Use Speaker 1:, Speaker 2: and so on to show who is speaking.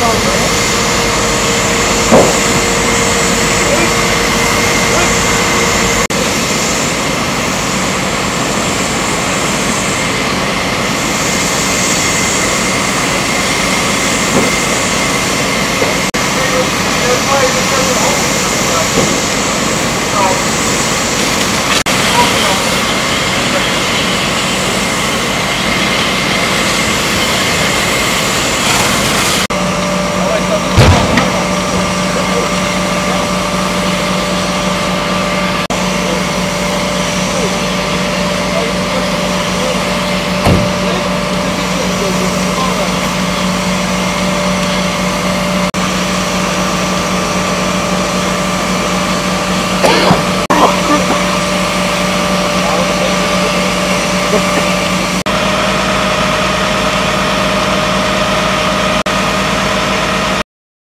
Speaker 1: Look. the